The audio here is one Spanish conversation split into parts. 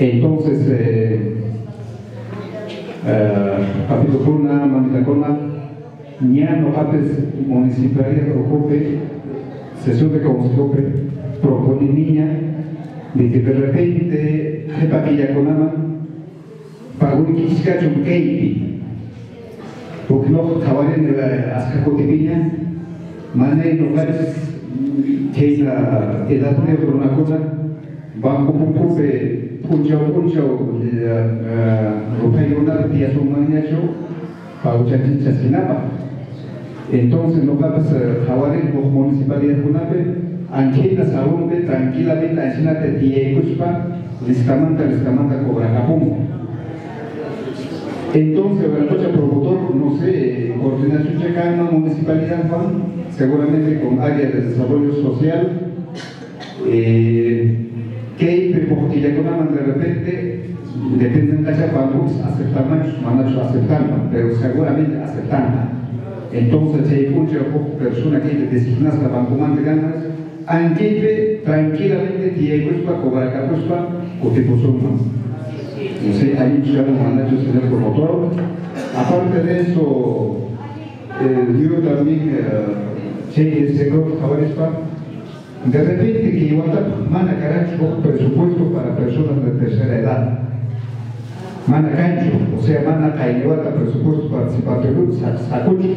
Entonces, eh, eh, Papito Kuna, Mamita Kuna, ya no haces municipalidad ocupe, sesión de consejo propone niña de que de repente jepa que ya conama pagó un quiscacho un keipi porque no hasta cotidiana mané no haces que la edad de poco puncha puncha rupai una dia sumanya show pagó chachin chasinapa entonces no haces jabaren como municipalidad kunape Anchita Saúde tranquilamente Anchita Tieguspa, Liscamanta, Liscamanta Cobra Capumo. Entonces, el promotor, no sé, coordinación checana, municipalidad Juan, seguramente con área de desarrollo social, eh, que porque con de repente depende de la cuando aceptar más, mandatos aceptarla, pero seguramente aceptarla. Entonces, hay mucha persona que designa la banco de ganas, Anquipe tranquilamente Dieguspa, Cobaracapuspa, Cotipusuma. No sé, ahí llegamos a Nacho señor promotor. Aparte de eso, eh, yo también, eh, ese grupo Jabarispa, de repente que Iguata mana caracho presupuesto para personas de tercera edad. Mana cancho, o sea, mana caiguata presupuesto participativo, sacucho.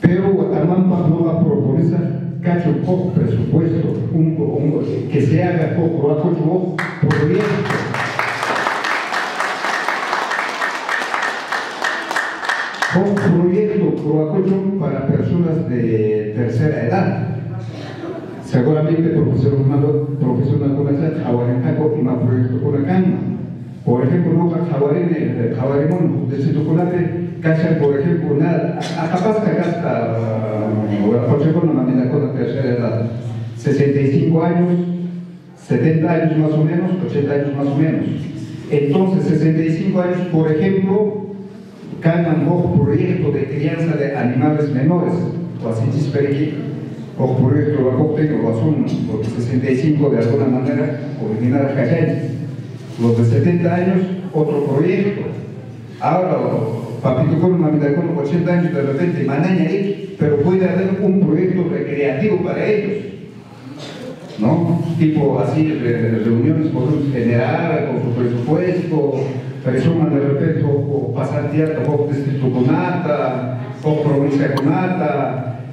Pero Guatamampa no va a proponer cacho poco presupuesto, un, un, que se haga poco, poco proyecto. Con proyecto para personas de tercera edad. Seguramente profesor Humano, profesor y más proyecto acá. Por ejemplo, no Jaguarene, Jaguaremón, de Situculate, cachan, por ejemplo, nada, a capaz que Consejo no manera con la tercera edad, 65 años, 70 años más o menos, 80 años más o menos. Entonces, 65 años, por ejemplo, caen un proyecto de crianza de animales menores, o así se o proyecto bajo tengo lo asumo, porque 65 de alguna manera original a los de 70 años, otro proyecto. Ahora, papito con una vida con 80 años, de repente, manaña pero puede haber un proyecto recreativo para ellos. ¿No? Tipo así, reuniones por generar con su presupuesto, presuman de repente o pasar teatro o distrito con ata, o provincia con ata.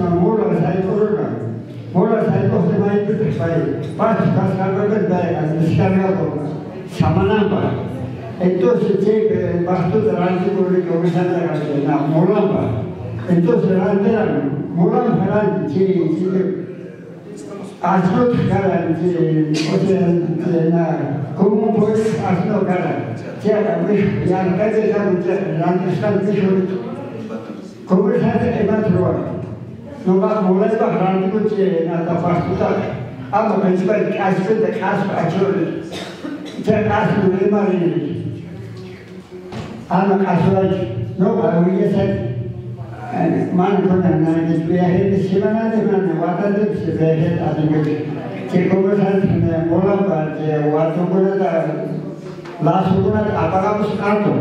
mamula saykoruna. Mula saykos mai pai. Pas pas kalber daya descargado. Samanamba. Entonces che basto delante con le comenzando a na molamba. Entonces sea na como pois afinal cara que era e a casa já não não está deixando como já é mais roa não vai molas para grande que tinha na da faculta a não pensa que as coisas da casa ajudam que a casa não é mais a não casa não vai ir essa მან ქონდა ნაიჯერია ჰენის სიმანადე მან ვატადებს ზეჰეთ ადამიანებს ne mari ama kasfe no va uye se man con na ne viaje de semana de na vata de se viaje a de que como san ne mola pa de wato con da la suguna apagamos canto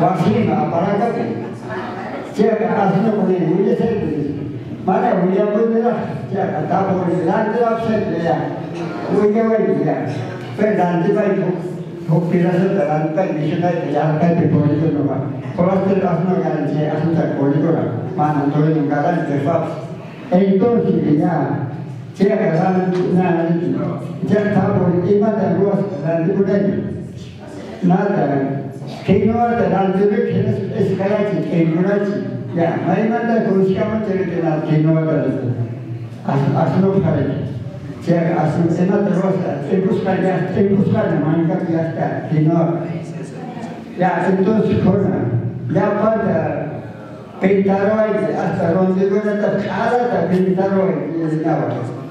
wasina apagate che asno con uye se Mana William pun dia ya tapo ni la de offset ya muy que bueno ya pero la de bai ko pira se da la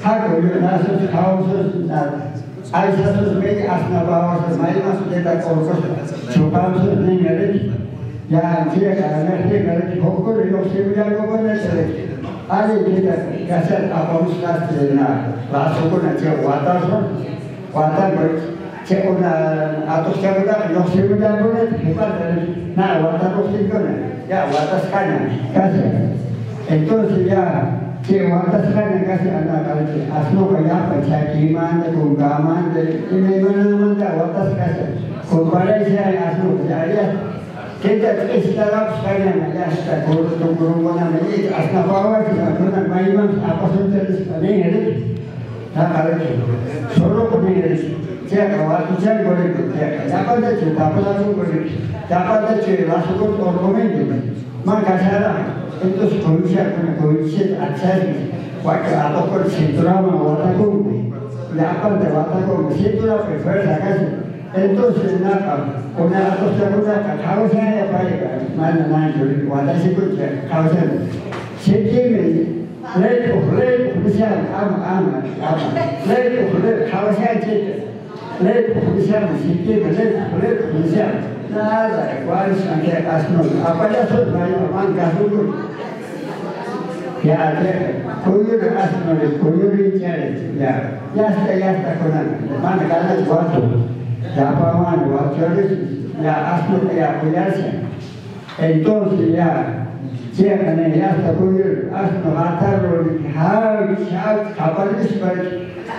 no ya mai manda kushkama tere na kino wata as asno khare che asno sena terrosa e busca ya e busca na manga ya está kino ya entonces kona ya pada pintaroy hasta donde gona ta khala ta pintaroy ya kino es kheva ya pintarati ya pada ya entonces pasa asno ya ya mai pintas anda ya ya ya ya Rikshawa hina ya pasa atau kawasin atau kawasin ke comparar ya dina kare asno ka comparar kore esa es paco solo por yo sé por atau yo sé entonces ya yo sé que suka ka kasi iba je rege asna ke kasi ha ko yo naso houses na aisa sus rege asna bawa se mai mas de ta korko chupa se ne ngare ya dia karena dia kalau dikokor dia mesti punya kokor nanti ada kita kasar apa muskas na langsung pun nanti watas pun watas ber cek pun atau Koyyur ಅಷ್ಟು ನೋಡಿ ಕೊಯ್ಯೂರು ಕೇಳಿದ್ರು ಜಾಸ್ತಿ ಜಾಸ್ತಿ ಕೊಡೋಣ ನಾನು ಕಾಲದ ಗೊತ್ತು ವ್ಯಾಪಾರ ಮಾಡಿ ಒತ್ತು ಅಷ್ಟು ಜಾಸ್ತಿ Entonces ya chekan en jasta kuyur asma vatarro hav hav havalis var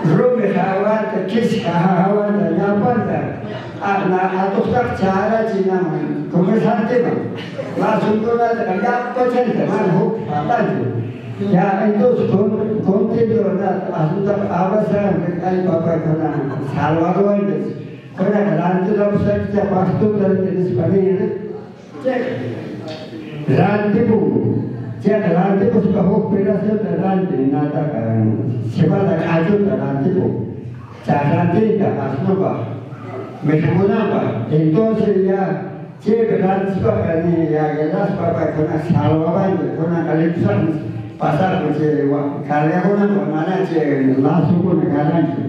rumi havata kiska havata yapata na atuktak çara çinam kumur santima la sundula yappa çelta man huk patanju Ya itu gunti jurnal asuntak awasan kekali bapak kenaan. Salwa kawain des. Kena rantu lapsa kita pastu dan jenis bagi ini. Cek. Rantu oh, pun. Cek rantu pun suka hok pedasnya dan rantu. Nata kan. Sipa tak aju dan rantu pun. Cek rantu ini tak pastu pak. Mesemun apa? Itu sehingga cek rantu suka kani ya jelas bapak kan, ya, ya, ya, kan, kena salwa kawain. Kena kalipsan. Kena kalipsan. pasar ke karyawan ke mana ke lasu ke negara ke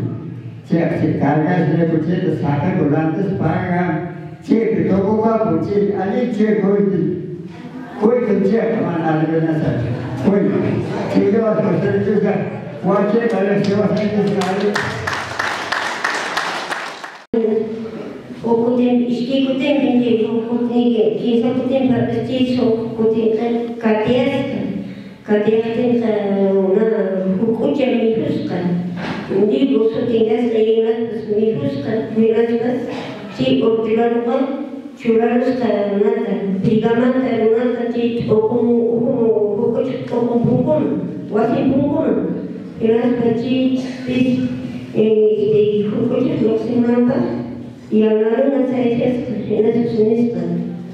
ke ke karya ke ke ke sakar ke lantas paga ke ke to ko ka ke ali ke ko ki कोई तुझे कमान आ रहे ना सर कोई ठीक है बात कर सकते हो वो अच्छे पहले सेवा संगीत गा रहे वो कुछ इसके कुछ हैं जो कुछ नहीं के ये सब कुछ हैं पर बच्चे सब कुछ करते हैं Kadiyatinsa una hukujan mihuskan. Hindi gusto tingas na ingat mas mihuskan. Minatikas si obdilanuman curalus karanata. Digaman karanata ti okum uhum hukuj okum hukum. Wasi hukum. Minatika ti tis ini hukujan maksimal pa. Yang lalu nasa esyaskan. Minatikas miskan.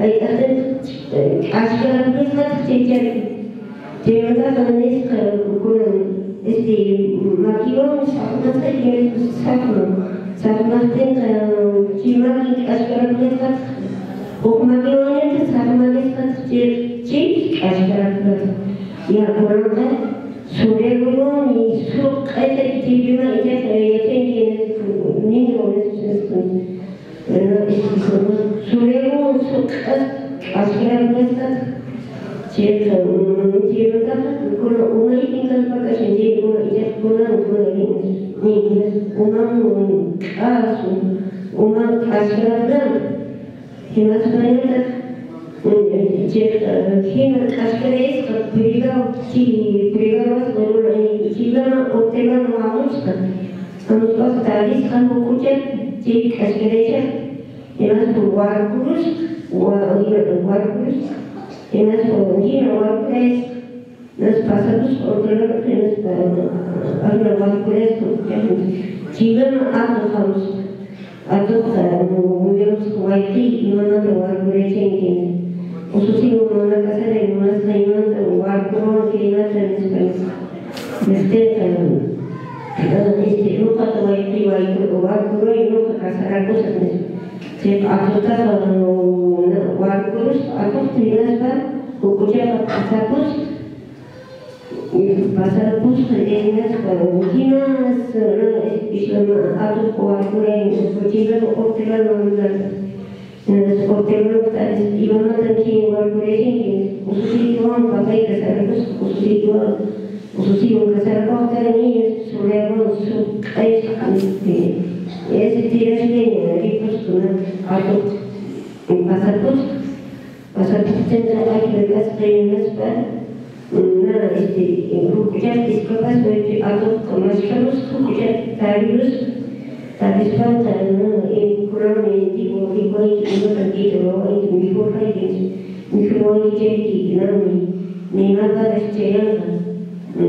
اشكال نسخة تلك جيمتا نسخة كل este makimam sahmatda yerim sahma sahmatda kimam ashkaram nisbat o'qmaga o'ynaydi sahma nisbat chekchi ashkaram ya qur'onda sura bo'lgan pachen man hook pataju ya entonces con contento na asunta abasa kai papa kana salvador Kena rantu dalam saja pastu dari jenis kami ini. Cek rantu bu, cek rantu bu suka hok pera se rantu nata kan. Siapa tak aju rantu bu. Cek rantu itu asno ba. Meskipun apa, itu saja cek rantu suka kani ya jelas papa kena salwa kena kali pasar kecil karya kena mana cek langsung pun kanan cek karga sudah bucin tersaka berlantas parang cek ketua bucin ani cek koi koi kerja kemana ada nasa koi cek itu harus besar juga wajib ada sewa saja sekali Okuten işki kuten bindi okuten ke kisa kuten berarti so kuten kan katias katias ten na hukum jami un sacerdote de niños su revolución es este es de una auto en en en en en en tipo en tipo en en en en en tipo en tipo en en en en en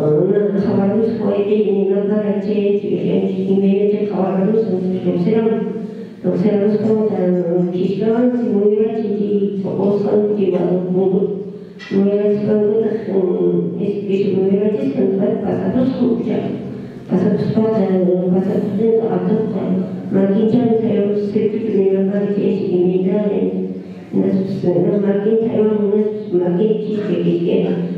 오늘 가만히 저에게 있는 바란채 주변 지기매의 가와로 선생님 녹세랑 소통하는 기시간 지문이라 지지 보고선 기만 모두 모여라 시간도 다른 기시문이라 지선발 바사도 소자 바사도 소통하는 바사도는 아깝다 마기찬 사용 스테이트 중요한 바리제 시기입니다 나스스는 마기 사용은 마기 기시기게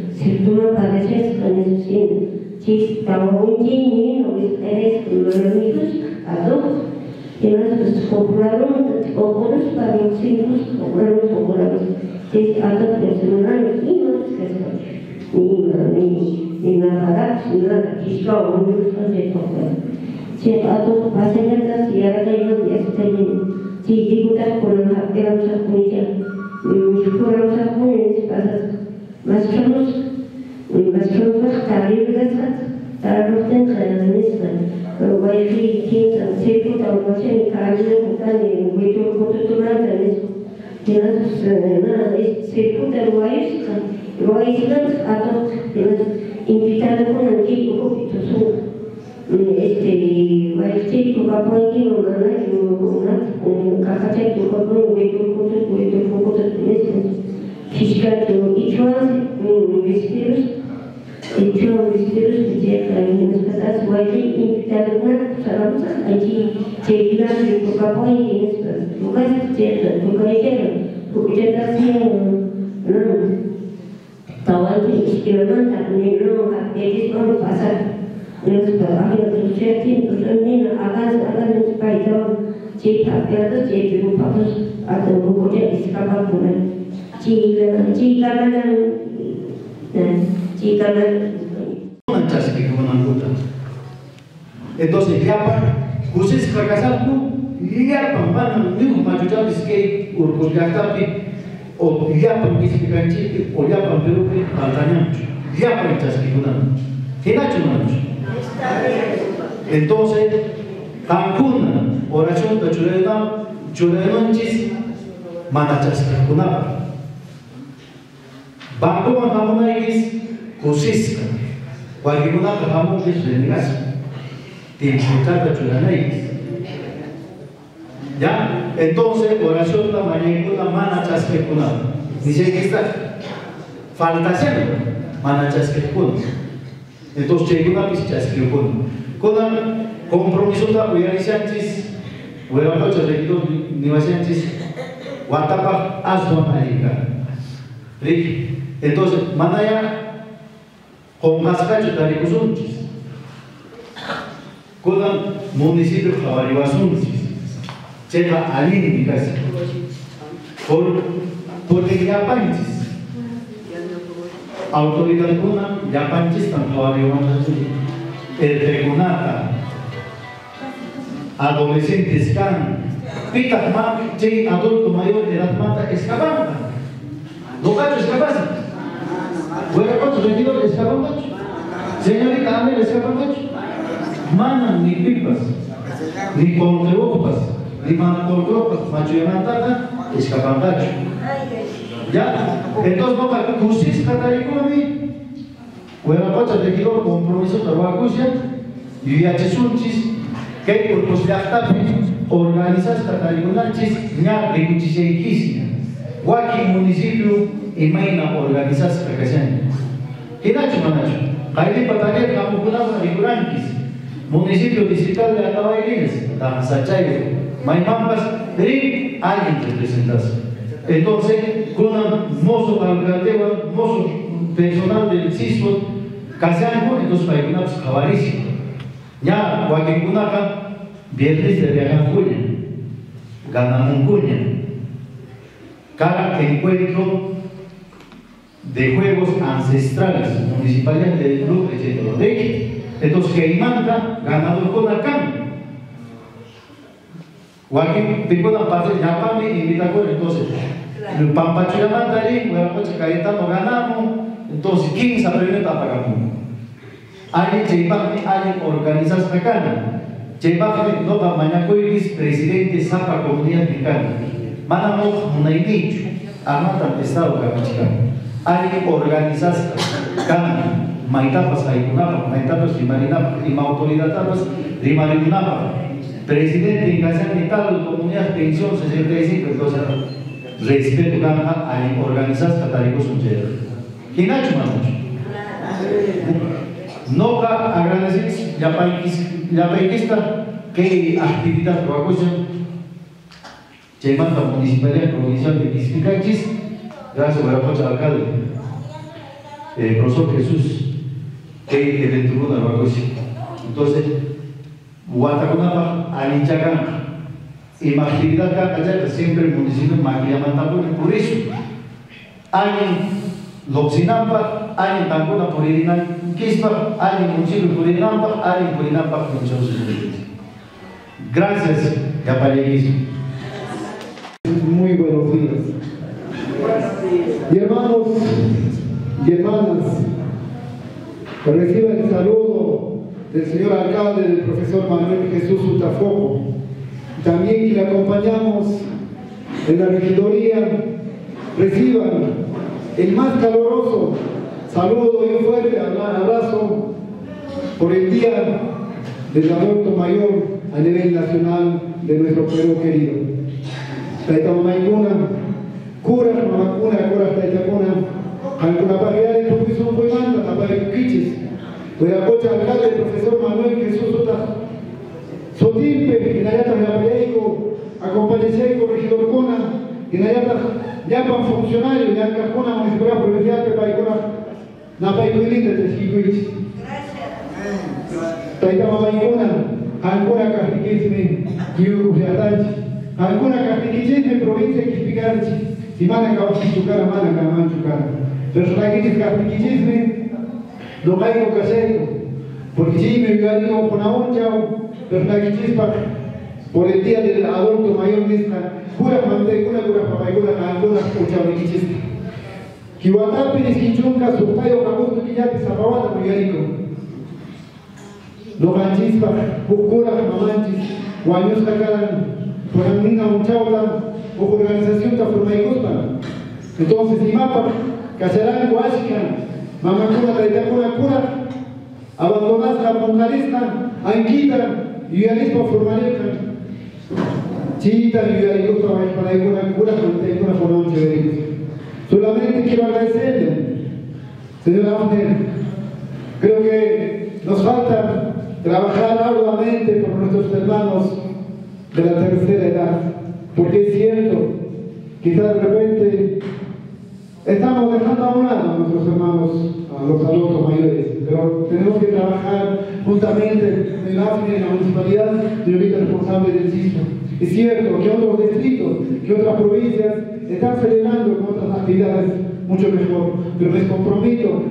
siglos, popularon, popularon. Si ada personal y no es que ni ni ni nada, ni nada, quizá un gusto de popular. cek atau bahasanya kan siara kayak biasa saja jadi kita kurang hak dalam satu meja kurang satu ini sepakat mas terus mas terus tarik dekat tarik dan kayanis kan wifi kita seku tahu macam kajian bukan yang betul betul tu mana kayanis jelas nah seku tahu wifi kan wifi kan atau jelas invitado pun nanti cukup itu semua este este una kakacha kukapoingi wetu kutu wetu kutu nese kishka tu еще регистрируются те, не сказать, вложить инфекционных все равно эти территории покопания указываются, указываются, указываются, Tawalnya eksperimen tak menyenang hak jadi sekarang pasar yang sebab akhir terjadi terus ini akan akan supaya jauh jika itu jadi lupa terus atau bukunya istiqamah bulan jika jika mana nah jika mana Entonces, ya para, ustedes fracasan tú, ya para, para, mismo para ayudar es que, o llapan mispikanchiki o faltañanchu llapan chaskikunan hinachu manchu entonces kankuna oración ta churayna churaynanchis mana chaskikunapa bankuman hamunaykis kusisqa waykikunaka hamunkis renigasqa timputata churanaykis ¿Ya? Entonces, oración la mañana mana chaskekuna. Dice que está falta siempre mana chaskekuna. Entonces, pis. Kuna compromiso ta uyarisanchis, uyarapacho rekido niwasanchis, watapa aswan alika. ¿Rik? Entonces, manaya con cascacho tarikusunchis. Kuna municipio jabaribasunchis. Llega alguien en mi casa. Por, porque ya panches. Autoridad kuna, ya panches tan a El tribunata. Adolescentes can. Pita ma, che adulto mayor edad mata escapando. No cacho escapaste. Fuera cuántos sentidos escapan Señorita, ame escapan Mana ni pipas. Ni con ocupas di mana kolkro maju yang antara escapan bajo ya entonces no para kusis kata ekonomi Wala kota de kilo compromiso trabajo ya y ya chesunchis que por posibilidad organizas kata ikunanchis nya de kuchiseikis waki municipio imaina organizas kakasan Kina cuma nacho Kaili pataket kamu kunapa ikurankis municipio distrital de Atabairines, la Sachayo, Maimampas, ri alguien representas. Entonces, con mozo alcaldía, mozo personal del CISO, casean entonces para que nos cabarísimo. Ya, cualquier cunaca, viernes de Viajacuña, Ganamuncuña, cada encuentro de juegos ancestrales, municipalidad del club, etc. Entonces, que manda ganador con acá. Waki pico la parte ya me invita con entonces. El pampacho ya manda ahí, bueno, pues caeta no ganamos, entonces ¿quién se aprende para pagar? Alguien chepa alguien organiza acá. Chepa no va mañana coiris presidente sapa comunidad mexicana. Mana no una dicho, amata estado capachicano. Alguien organiza acá. Maitapas ayunapa, maitapas rimarinapa, rima autoridad tapas, rimarinapa. Presidente de tal comunidad pensión 65, entonces respeto gana a organizar cataricos un chévere. ¿Quién ha hecho más No va agradecer ya país ya paisista que actividad proacusa Chemanta Municipalidad Provincial de Quisquicachis, gracias a la alcalde, eh, profesor Jesús que el tribunal algo así. Entonces, Guatakunapa, Alinchacan, Imaginación acá siempre el municipio Maquiamantapuri, por eso, alguien Loxinampa, alguien Tancuna por Irinan, Quispa, alguien municipio por Irinampa, alguien por Irinampa, Gracias, Yapayeguismo. Muy buenos días. Y hermanos y hermanas, Reciba el saludo del señor alcalde, del profesor Manuel Jesús Utafoco. También que le acompañamos en la regidoría, reciban el más caluroso saludo y fuerte abrazo por el Día del Adulto Mayor a nivel nacional de nuestro Perú querido. Taitamaicuna, cura, mamacuna, cura, taitacuna, alguna barriada de profesión fue manda, la barriada Quiches, Huiracocha, alcalde, profesor Manuel Jesús Sota, Sotimpe, Inayata Yapayaico, acompañeceico, regidor Cona, Inayata, Yapan funcionario, Yanka Cona, municipal provincial, Pepaicona, Napaicuilita, Tesquicuich. Taitama Baicona, Ancora Castiquisme, Kiu Usiatanchi, Ancora Castiquisme, provincia de Quispicarchi, Simana Cabachichucara, Mana Camachucara. Personajes castiquisme, no caigo casero, porque si me vivo con la oncha, personajes para por el día del adulto mayor misma, pura mante, una pura papá, una alguna escucha mi chiste. Kiwatapi ni kichunga supayo kabustu kijati sapawata muyariko. Lokanchispa, kukura mamanchis, wanyuska karan, ponamina uchauta, o organización ta formaikuspa. Entonces, imapa, cacharán guashikan, mamakuna taitakuna kura, abandonas la moncarisca, anquita, yuyanispa formalirkan. Chita, yuyarikuspa, para alguna cura, taitakuna formalirkan. Solamente quiero agradecerle, señora Afner. Creo que nos falta trabajar arduamente por nuestros hermanos de la tercera edad, porque es cierto, quizás de repente estamos dejando a un lado a nuestros hermanos, a los adultos mayores, pero tenemos que trabajar juntamente en la municipalidad, señorita responsable del sismo. Es cierto que otros distritos, que otras provincias están celebrando con otras actividades mucho mejor, pero les comprometo,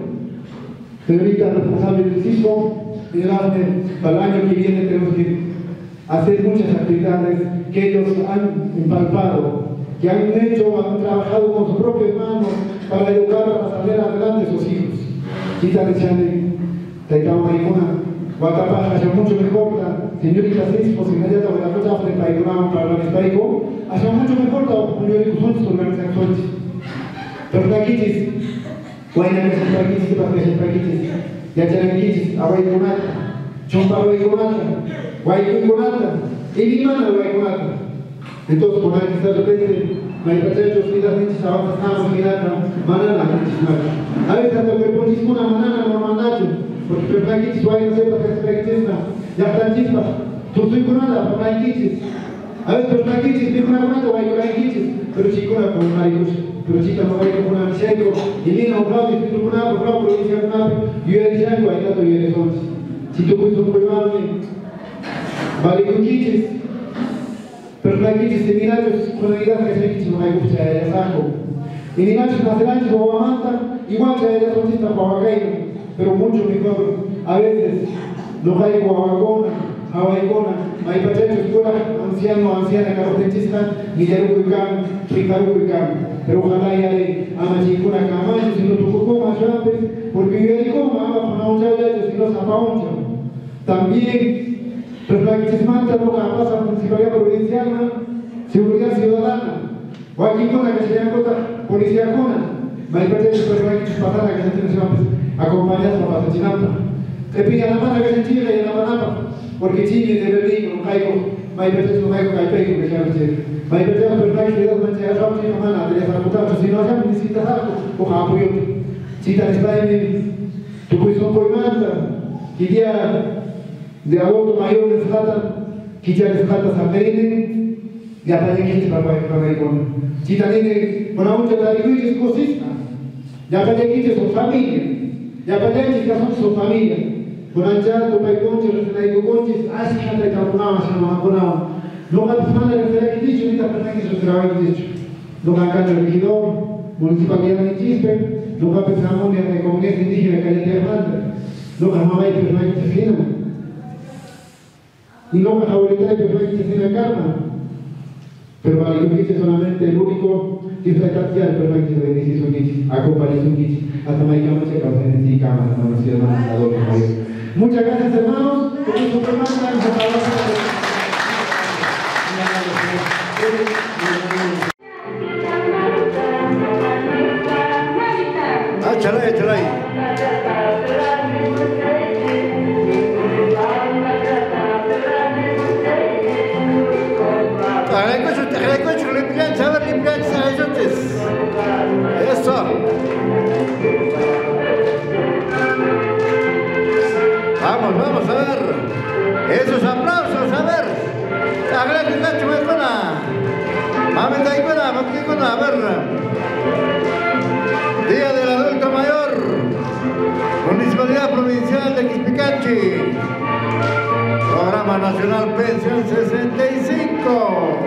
señorita responsable del sismo, para el año que viene tenemos que hacer muchas actividades que ellos han empalpado, que han hecho, han trabajado con sus propias manos para educar para salir adelante a sus hijos. Quita de Chane, Taitama Maikuna, Guatapaja, ya mucho mejor, señorita Cisco, señorita de la Cosa de Taikuna, para la Taiko, haya mucho mejor, señorita Kusuntis, organizaciones. Pero Takitis, Guayna que se Takitis, para que se Takitis, ya Charankitis, Away Kunata, Chompa Away Kunata, Guay Kunata, y mi mano Away Kunata. Entonces, por ahí de repente, me hay pachachos, vidas nichis, avanzas, nada, mirando, manana, nichis, A veces hasta que pones una manana, no mandacho, porque pernaquichis, guay, no sé, para que se pegue ya están chispas, tú estoy con nada, pernaquichis. A veces pernaquichis, estoy con una guay, pernaquichis, pero chicona con maricos, pero chica no hay como una miserio, y viene un bravo, y tú con una, por bravo, provincia con una, y yo eres algo, ahí gato, y eres once. Si tú puedes un problema, vale, con quichis, hay idea que se no hay que se haya saco. Y ni nachos nacionales o amanta, igual que haya solcita guabacaino, pero mucho mejor. A veces no hay guabacona, hawaicona, hay pachachos escuela anciano, anciana, carotechista, ni yarucuicán, chicarucuicán. Pero ojalá ya le amachicuna camacho, si no tuvo coma antes, porque yo ya coma, ama con un chayacho, si no zapaoncho. También la manda no la pasa municipalidad provincial, seguridad ciudadana. La que se llama policía cona. Hay personas que se pasan a que se tiene acompañadas por la chinampa. Que pide la mano que se tira y la manapa. Porque chile de Berlín, hay personas no caigo, hay pego que se llama Hay personas que se dan mancha de ropa y no mana, de esa puta, si no se necesitas algo, o apoyo. Si te está en tu un y de adulto mayor de Zlatan, Kicha de Zlatan Santerine, de Atañequich para para con Chitanine, con aún de la Riguiches cosista, de Atañequich su familia, de Atañequich que son su familia, con Anchar, tu Paiconche, los Laicoconches, así que te calculaba, se lo manconaba. No me semana que será que dicho, ni la persona que se trabaja dicho. No me acá el regidor, municipalidad de Chispe, no me pensamos en la comunidad indígena que hay en Hernández, no me amaba y persona que se y no más ahorita que fue que tiene karma. Pero para que dice solamente el único que se bendice su kichi, acompañe su hasta para tener sí hermanas, Muchas gracias hermanos, Ah, chalai. Vamos, a ver. Esos aplausos, a ver. Agradezco mucho más con la. Mami, ahí con la, vamos con a ver. Día del Adulto Mayor. Municipalidad Provincial de Quispicanchi. Programa Nacional Pensión 65.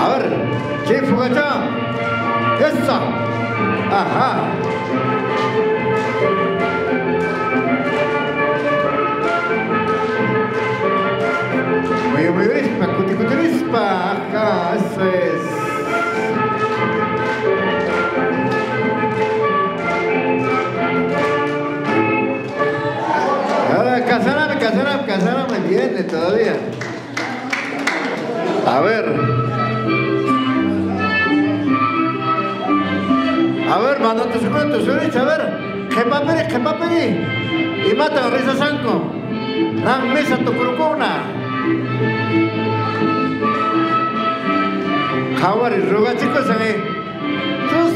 A ver, Chief Fugachán. ¡Esa! ¡Ajá! todavía. A ver. A ver, mando tus cuentos, a ver. ¿Qué papeles, qué papeles? Y mata a Risa Sanco. Dan mesa tu crucona. Jaguar y roga, chicos, eh. ahí. Tú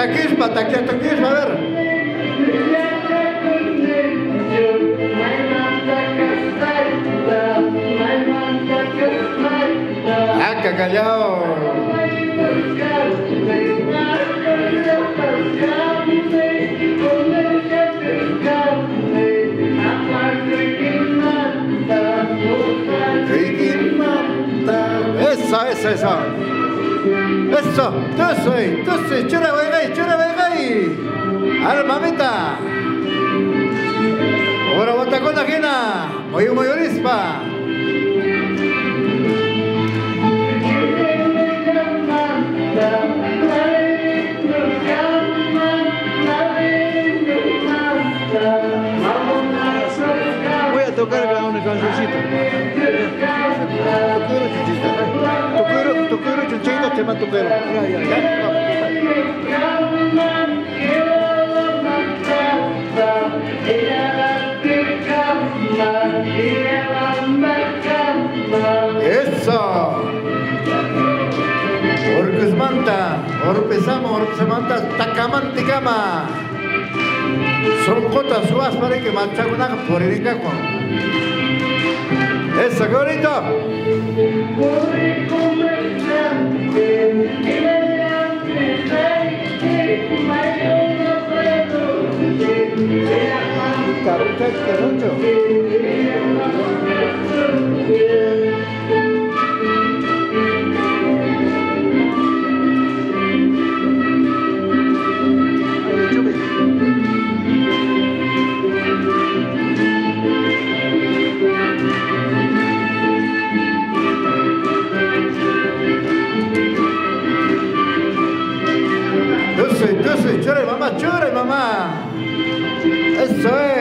Aquí, aquí, aquí, aquí, a ver. Ah, callado. Eso, Eso, tú soy, tú soy, chura vai gai, chura vai gai. Al mamita. Ahora bota con la gina, moyo moyo rispa. Tema ya. Eso. Orcus manta, orpesama, orpesamanta, takamantikama. Son cotas suas para que manchagunaga por el. Eso, qué bonito. Dove sei? Dove sei? C'era mamma, maggiore mamma! Eso es!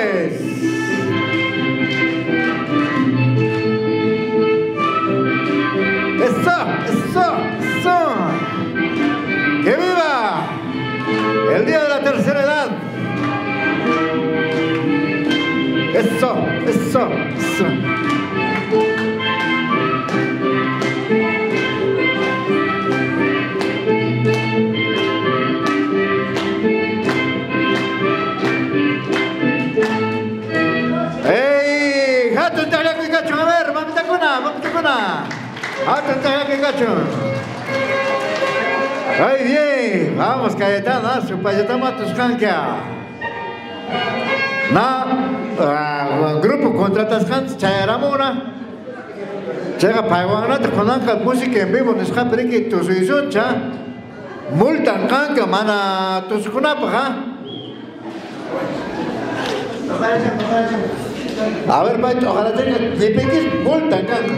Y cacho! ¡Ay, bien! Vamos, Cayetana, su payetama tus canquia. Na, al grupo contratas hans chayaramuná chayqa paywanata kunanqa música en vivo nisqa piriki tusuyusuncha multan qanqa mana tusukunapaq a ver payt ojalá tenga nipikis multan qanqa